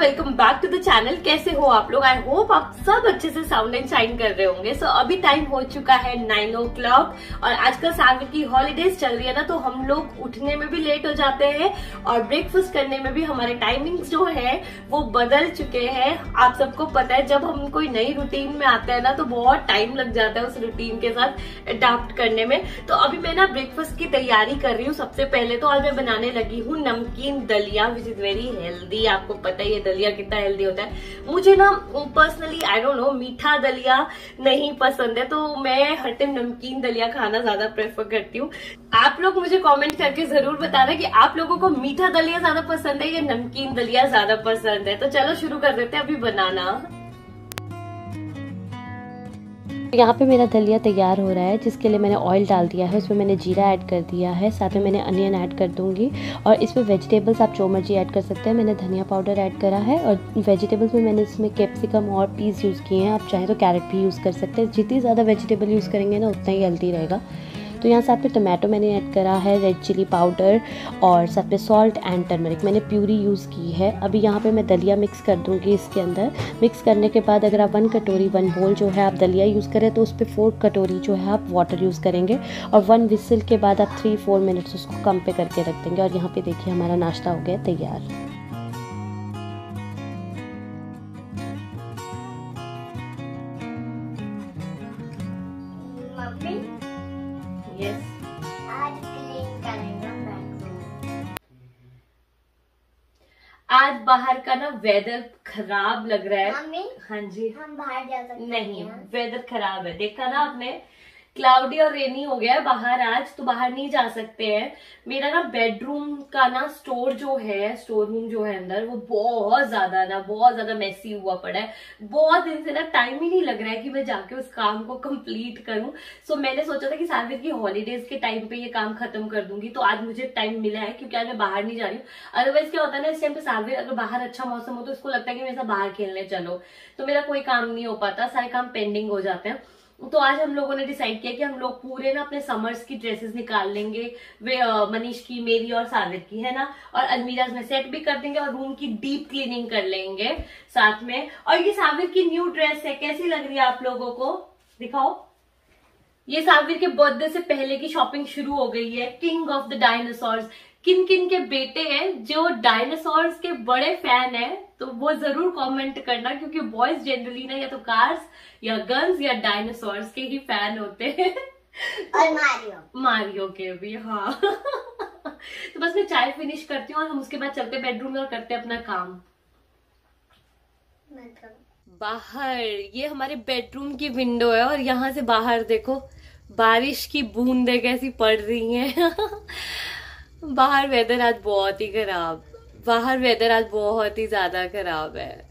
Welcome back to the channel कैसे हो आप लोग? आई होप आप सब अच्छे से साउंड एंड शाइन कर रहे होंगे। सो so, अभी टाइम हो चुका है नाइन ओ क्लॉक और आजकल सागर की हॉलीडेज चल रही है ना तो हम लोग उठने में भी लेट हो जाते हैं और ब्रेकफास्ट करने में भी हमारे टाइमिंग्स जो है वो बदल चुके हैं। आप सबको पता है जब हम कोई नई रूटीन में आते हैं ना तो बहुत टाइम लग जाता है उस रूटीन के साथ अडाप्ट करने में। तो अभी मैं ना ब्रेकफास्ट की तैयारी कर रही हूँ। सबसे पहले तो आज मैं बनाने लगी हूँ नमकीन दलिया विच इज़ वेरी हेल्दी आपको पता ही है दलिया कितना हेल्दी होता है। मुझे ना पर्सनली आई डोंट नो मीठा दलिया नहीं पसंद है तो मैं हटे नमकीन दलिया खाना ज़्यादा प्रेफर करती हूँ। आप लोग मुझे कमेंट करके ज़रूर बताना कि आप लोगों को मीठा दलिया ज़्यादा पसंद है या नमकीन दलिया ज़्यादा पसंद है। तो चलो शुरू कर देते हैं, अभी बनाना। यहाँ पे मेरा दलिया तैयार हो रहा है, जिसके लिए मैंने ऑयल डाल दिया है, उसमें मैंने जीरा ऐड कर दिया है, साथ में मैंने अनियन ऐड कर दूँगी और इसमें वेजिटेबल्स आप जो मर्ज़ी ऐड कर सकते हैं, मैंने धनिया पाउडर ऐड करा है और वेजिटेबल्स में मैंने इसमें कैप्सिकम और पीस यूज़ किए हैं, आप चाहें तो कैरेट भी यूज़ कर सकते हैं, जितनी ज़्यादा वेजिटेबल यूज़ करेंगे ना, उतना ही हेल्दी रहेगा। तो यहाँ साथ में टमाटो मैंने ऐड करा है रेड चिली पाउडर और साथ में सॉल्ट एंड टर्मरिक मैंने प्यूरी यूज़ की है। अभी यहाँ पे मैं दलिया मिक्स कर दूँगी इसके अंदर। मिक्स करने के बाद अगर आप वन कटोरी वन बोल जो है आप दलिया यूज़ करें तो उस पर फोर कटोरी जो है आप वाटर यूज़ करेंगे और वन विसल के बाद आप थ्री फोर मिनट्स उसको कम पे करके रख देंगे और यहाँ पर देखिए हमारा नाश्ता हो गया, तैयार। वेदर खराब लग रहा है। मम्मी हाँ जी। हम बाहर जा सकते नहीं वेदर खराब है। देखा ना आपने? क्लाउडी और रेनी हो गया है बाहर आज तो बाहर नहीं जा सकते हैं। मेरा ना बेडरूम का ना स्टोर जो है स्टोर रूम जो है अंदर, वो बहुत ज़्यादा ना, बहुत ज़्यादा मैसी हुआ पड़ा है। बहुत दिन से ना टाइम ही नहीं लग रहा है कि मैं जाके उस काम को कंप्लीट करूँ। सो मैंने सोचा था कि साविर की हॉलीडेज के टाइम पे ये काम खत्म कर दूँगी तो आज मुझे टाइम मिला है, क्योंकि आज मैं बाहर नहीं जा रही हूँ। अदरवाइज़ क्या होता है ना, इस टाइम पे साविर अगर बाहर अच्छा मौसम हो तो उसको लगता है कि मेरे बाहर खेलने चलो। तो मेरा कोई काम नहीं हो पाता, सारे काम पेंडिंग हो जाते हैं। तो आज हम लोगों ने डिसाइड किया कि हम लोग पूरे ना अपने समर्स की ड्रेसेस निकाल लेंगे, वे मनीष की, मेरी और साविर की, है ना? और अलमीराज में सेट भी कर देंगे और रूम की डीप क्लीनिंग कर लेंगे साथ में। और ये साविर की न्यू ड्रेस है, कैसी लग रही है आप लोगों को? दिखाओ। ये साविर के बर्थडे से पहले की शॉपिंग शुरू हो गई है किंग ऑफ़ द डायनासोर्स किन किन के बेटे हैं जो डायनासोर्स के बड़े फ़ैन है? तो वो ज़रूर कमेंट करना क्योंकि बॉयज़ जनरली ना या तो कार्स या गन्स या डायनासोर्स के ही फ़ैन होते हैं। और मारियो मारियो के भी हाँ। तो बस मैं चाय फिनिश करती हूँ और हम उसके बाद चलते बेडरूम में और करते अपना काम। मतलब। बाहर ये हमारे बेडरूम की विंडो है और यहाँ से बाहर देखो बारिश की बूंदे कैसी पड़ रही हैं। बाहर वेदर आज बहुत ही खराब। बाहर वेदर आज बहुत ही ज़्यादा खराब है।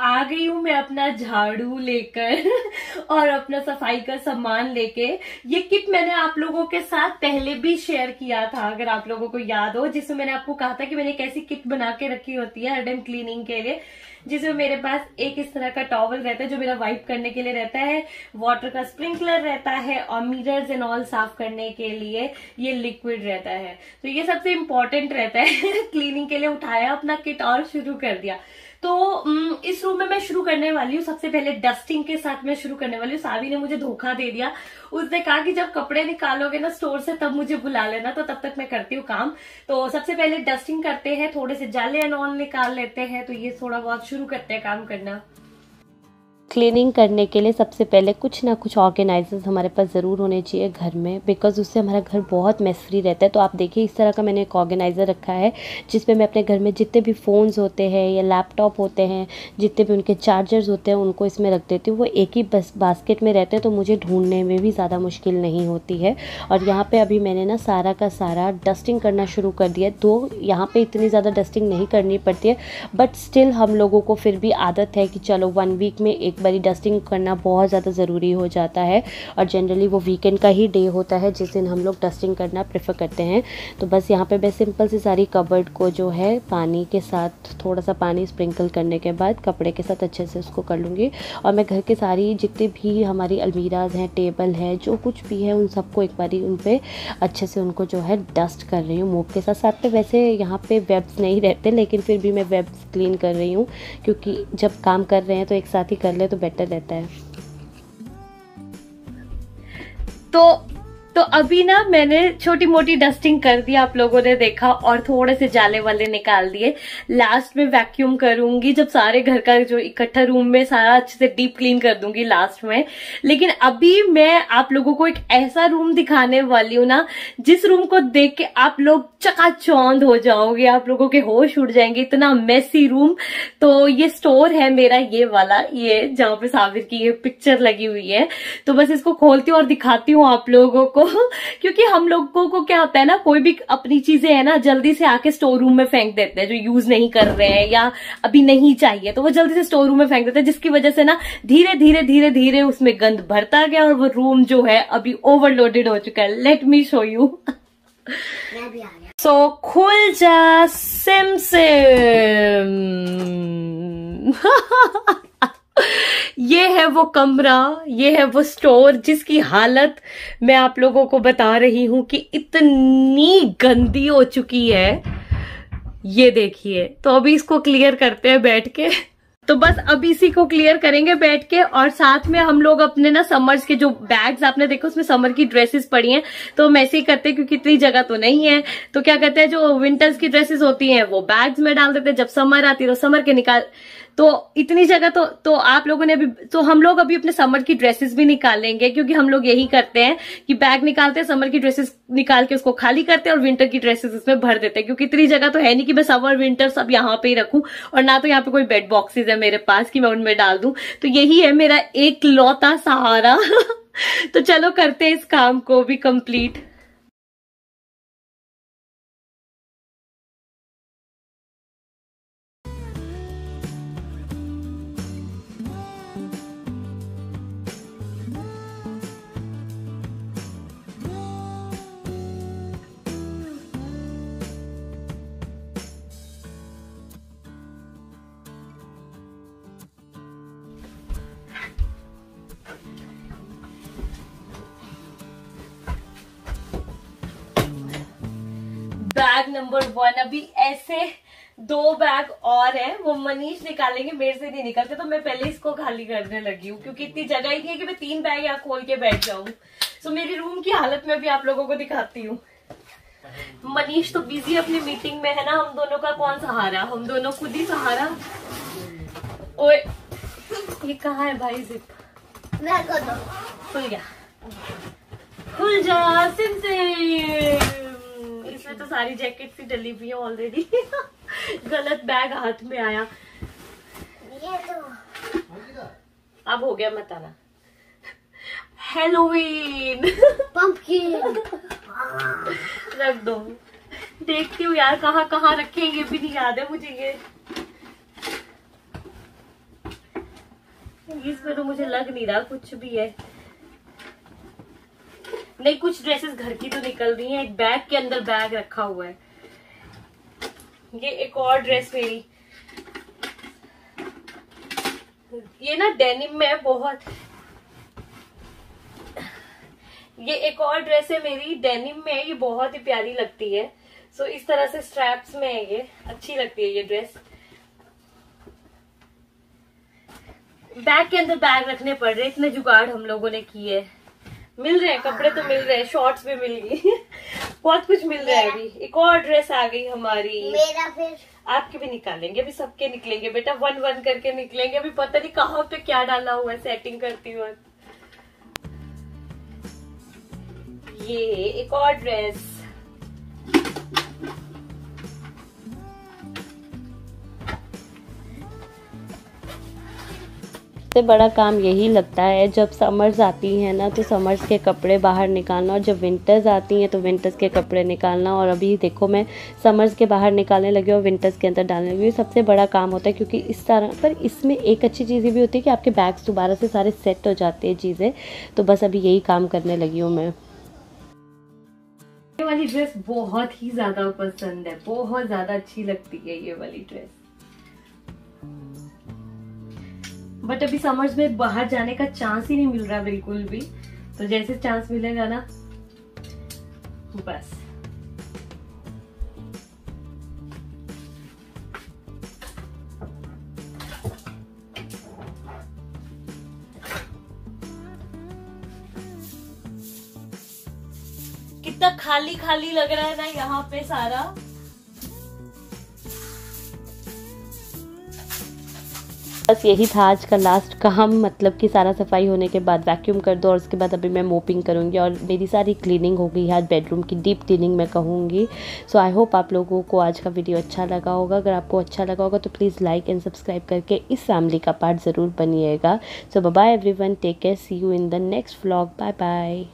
आ गई हूँ मैं अपना झाड़ू लेकर और अपना सफ़ाई का सामान लेके। ये किट मैंने आप लोगों के साथ पहले भी शेयर किया था, अगर आप लोगों को याद हो, जिसमें मैंने आपको कहा था कि मैंने कैसी किट बना के रखी होती है हर टाइम क्लीनिंग के लिए, जिसमें मेरे पास एक इस तरह का टॉवल रहता है जो मेरा वाइप करने के लिए रहता है वाटर का स्प्रिंकलर रहता है और मिरर्स एंड ऑल साफ़ करने के लिए ये लिक्विड रहता है। तो ये सबसे इम्पोर्टेंट रहता है क्लीनिंग के लिए उठाया अपना किट और शुरू कर दिया। तो इस रूम में मैं शुरू करने वाली हूँ। सबसे पहले डस्टिंग के साथ मैं शुरू करने वाली हूँ। सावी ने मुझे धोखा दे दिया। उसने कहा कि जब कपड़े निकालोगे ना स्टोर से, तब मुझे बुला लेना। तो तब तक मैं करती हूँ काम। तो सबसे पहले डस्टिंग करते हैं। थोड़े से जाले एंड ऑन निकाल लेते हैं। तो ये थोड़ा बहुत शुरू करते हैं काम करना। क्लीनिंग करने के लिए सबसे पहले कुछ ना कुछ ऑर्गेनाइजर्स हमारे पास ज़रूर होने चाहिए घर में बिकॉज़ उससे हमारा घर बहुत मेस फ्री रहता है। तो आप देखिए, इस तरह का मैंने एक ऑर्गेनाइज़र रखा है जिसमें मैं अपने घर में जितने भी फ़ोन्स होते हैं या लैपटॉप होते हैं, जितने भी उनके चार्जर्स होते हैं, उनको इसमें रख देती हूँ। वो एक ही बस बास्केट में रहते हैं तो मुझे ढूँढने में भी ज़्यादा मुश्किल नहीं होती है। और यहाँ पर अभी मैंने ना सारा का सारा डस्टिंग करना शुरू कर दिया तो यहाँ पर इतनी ज़्यादा डस्टिंग नहीं करनी पड़ती है। बट स्टिल हम लोगों को फिर भी आदत है कि चलो वन वीक में एक बारी डस्टिंग करना बहुत ज़्यादा ज़रूरी हो जाता है और जनरली वो वीकेंड का ही डे होता है, जिस दिन हम लोग डस्टिंग करना प्रेफर करते हैं। तो बस यहाँ पे मैं सिंपल सी सारी कबर्ड को जो है पानी के साथ, थोड़ा सा पानी स्प्रिंकल करने के बाद कपड़े के साथ अच्छे से उसको कर लूँगी। और मैं घर के सारी जितने भी हमारी अलमीराज हैं टेबल है, जो कुछ भी है, उन सबको एक बारी उन पर अच्छे से उनको जो है डस्ट कर रही हूँ मूव के साथ। साथ में वैसे यहाँ पे वेब्स नहीं रहते, लेकिन फिर भी मैं वेब्स क्लीन कर रही हूँ, क्योंकि जब काम कर रहे हैं तो एक साथ ही कर ले तो बेटर रहता है। तो तो अभी ना मैंने छोटी मोटी डस्टिंग कर दी, आप लोगों ने देखा और थोड़े से जाले वाले निकाल दिए। लास्ट में वैक्यूम करूँगी, जब सारे घर का जो इकट्ठा रूम में सारा अच्छे से डीप क्लीन कर दूँगी लास्ट में। लेकिन अभी मैं आप लोगों को एक ऐसा रूम दिखाने वाली हूँ ना, जिस रूम को देख के आप लोग चकाचौंध हो जाओगे, आप लोगों के होश उड़ जाएँगे, इतना मेसी रूम तो ये स्टोर है मेरा ये वाला, ये जहाँ पे साबिर की ये पिक्चर लगी हुई है। तो बस इसको खोलती हूँ और दिखाती हूँ आप लोगों को। क्योंकि हम लोगों को क्या होता है ना कोई भी अपनी चीज़ें है ना जल्दी से आके स्टोर रूम में फेंक देते हैं जो यूज़ नहीं कर रहे हैं या अभी नहीं चाहिए तो वो जल्दी से स्टोर रूम में फेंक देते हैं जिसकी वजह से ना धीरे धीरे धीरे धीरे उसमें गंद भरता गया और वो रूम जो है अभी ओवरलोडेड हो चुका है। Let me show you so खुल जा सिम सिम ये है वो कमरा, ये है वो स्टोर जिसकी हालत मैं आप लोगों को बता रही हूँ कि इतनी गंदी हो चुकी है। ये देखिए तो अभी इसको क्लियर करते हैं बैठ के। तो बस अब इसी को क्लियर करेंगे बैठ के और साथ में हम लोग अपने ना समर्स के जो बैग्स आपने देखो, उसमें समर की ड्रेसेस पड़ी हैं। तो हम ऐसे ही करते हैं क्योंकि इतनी जगह तो नहीं है। तो क्या कहते हैं, जो विंटर्स की ड्रेसेस होती हैं, वो बैग्स में डाल देते हैं। जब समर आती है तो समर के निकाल तो इतनी जगह तो तो आप लोगों ने अभी तो हम लोग अभी अपने समर की ड्रेसेस भी निकालेंगे क्योंकि हम लोग यही करते हैं कि बैग निकालते हैं समर की ड्रेसेस निकाल के उसको खाली करते हैं और विंटर की ड्रेसेस उसमें भर देते हैं। क्योंकि इतनी जगह तो है नहीं कि मैं समर विंटर सब यहाँ पे ही रखूँ और ना तो यहाँ पे कोई बेड बॉक्सेस है मेरे पास कि मैं उनमें डाल दूँ। तो यही है मेरा एक लौता सहारा। तो चलो करते हैं इस काम को भी कंप्लीट नंबर वन अभी ऐसे दो बैग और हैं वो मनीष निकालेंगे मेरे से नहीं निकलते तो मैं पहले इसको खाली करने लगी हूँ क्योंकि इतनी जगह ही नहीं है कि मैं तीन बैग यहाँ खोल के बैठ जाऊँ। तो मेरी रूम की हालत में भी आप लोगों को दिखाती हूँ। मनीष तो बिज़ी अपनी मीटिंग में है ना हम दोनों का कौन सहारा? हम दोनों खुद ही सहारा? ओए ये कहाँ है भाई जिप खुल गया। खुल जा सिम इसमें तो सारी जैकेट सी डली हुई है ऑलरेडी गलत बैग हाथ में आया। ये तो अब हो गया मत आना हेलोवीन रख दो। देखती हूँ यार कहाँ कहाँ रखे ये भी नहीं याद है मुझे ये। इसमें तो मुझे लग नहीं रहा कुछ भी है। नहीं, कुछ ड्रेसेस घर की तो निकल रही हैं। एक बैग के अंदर बैग रखा हुआ है। ये एक और ड्रेस मेरी। ये ना डेनिम में है बहुत ये एक और ड्रेस है मेरी डेनिम में है ये बहुत ही प्यारी लगती है। सो इस तरह से स्ट्रैप्स में है ये। अच्छी लगती है ये ड्रेस बैग के अंदर बैग रखने पड़ रहे इतने जुगाड़ हम लोगों ने किए मिल रहे हैं कपड़े तो मिल रहे हैं शॉर्ट्स भी मिल गई। बहुत कुछ मिल रहा है अभी। एक और ड्रेस आ गई हमारी। मेरा फिर आपके भी निकालेंगे अभी सबके निकलेंगे। बेटा वन वन करके निकलेंगे। अभी पता नहीं कहाँ पे क्या डाला हुआ है सेटिंग करती हुआ ये एक और ड्रेस सबसे बड़ा काम यही लगता है, जब समर्स आती हैं ना तो समर्स के कपड़े बाहर निकालना और जब विंटर्स आती हैं तो विंटर्स के कपड़े निकालना। और अभी देखो मैं समर्स के बाहर निकालने लगी और विंटर्स के अंदर डालने लगी सबसे बड़ा काम होता है क्योंकि इस तरह, पर इसमें एक अच्छी चीज़ ये भी होती है कि आपके बैग्स दोबारा से सारे सेट हो जाते हैं चीज़ें। तो बस अभी यही काम करने लगी हूँ मैं। ये वाली ड्रेस बहुत ही ज़्यादा पसंद है, बहुत ज़्यादा अच्छी लगती है ये वाली ड्रेस बट अभी समर्स में बाहर जाने का चांस ही नहीं मिल रहा बिल्कुल भी। तो जैसे चांस मिलेगा ना, बस। कितना खाली खाली लग रहा है ना यहाँ पे सारा। बस यही था आज का लास्ट काम मतलब कि सारा सफ़ाई होने के बाद वैक्यूम कर दो और उसके बाद अभी मैं मोपिंग करूँगी और मेरी सारी क्लीनिंग हो गई आज बेडरूम की डीप क्लीनिंग मैं कहूँगी। सो आई होप आप लोगों को आज का वीडियो अच्छा लगा होगा। अगर आपको अच्छा लगा होगा तो प्लीज़ लाइक एंड सब्सक्राइब करके इस फैमिली का पार्ट ज़रूर बनिएगा। So bye every take care see you in the next vlog bye bye